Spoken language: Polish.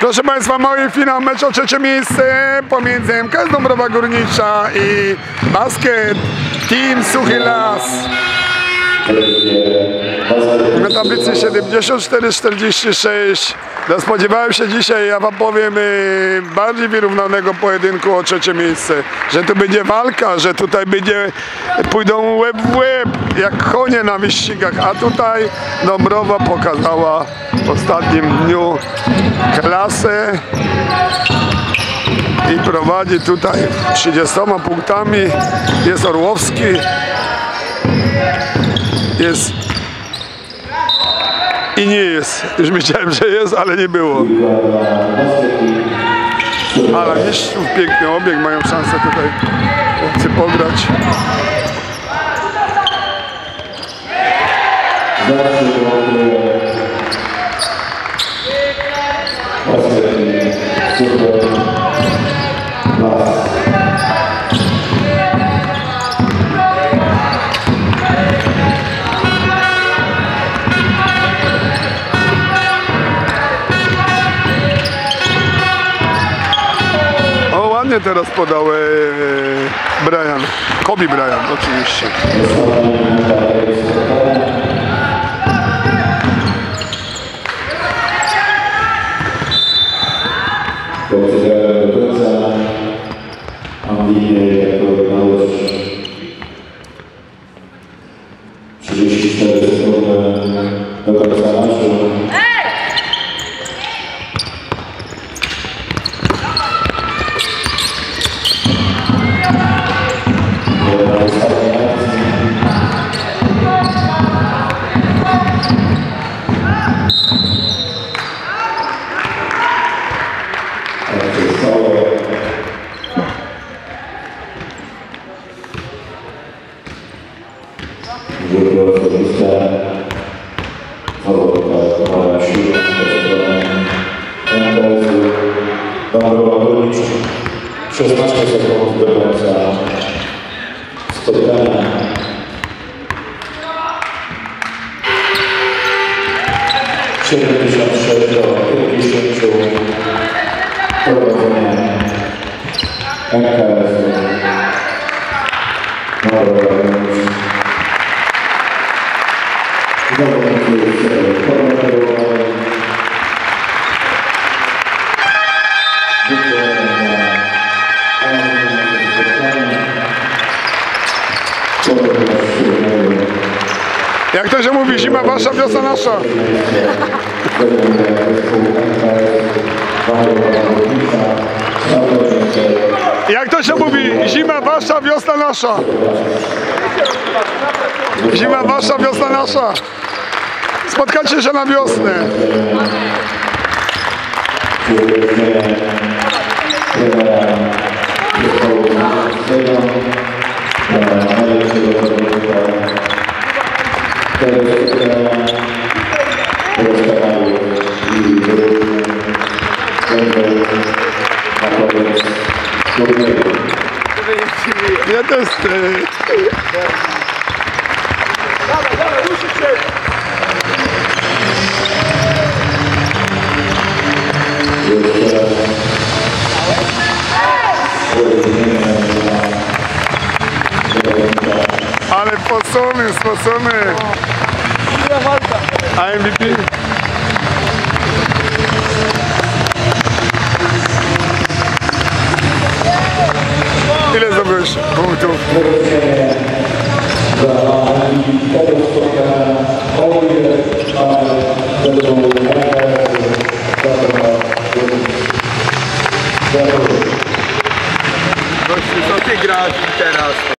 Proszę Państwa, mały finał mecz o trzecie miejsce pomiędzy MKS Dąbrowa Górnicza i Basket Team Suchy Las. Na tablicy 74-46. No, spodziewałem się dzisiaj, ja wam powiem, y, bardziej wyrównanego pojedynku o trzecie miejsce. Że tu będzie walka, że tutaj będzie, pójdą łeb w łeb, jak konie na wyścigach. A tutaj Dąbrowa pokazała w ostatnim dniu klasę i prowadzi tutaj 30 punktami. Jest Orłowski, jest i nie jest. Już myślałem, że jest, ale nie było. Ale mistrzów piękny obieg, mają szansę tutaj chłopcy pograć. Teraz podał e, Brian. Kobe Brian, oczywiście. Do końca 16 sekund do końca spotkania. Siedemdziesiąt sześć do pięćdziesięciu prowadzenie MKS-u Jak to się mówi, zima wasza, wiosna nasza. Jak to się mówi, zima wasza, wiosna nasza. Zima wasza, wiosna nasza. Spotkacie się na wiosnę. Ja też. e, Ale spocony, spocony. способен, способен. А MVP? Или забрось пунктов. Да,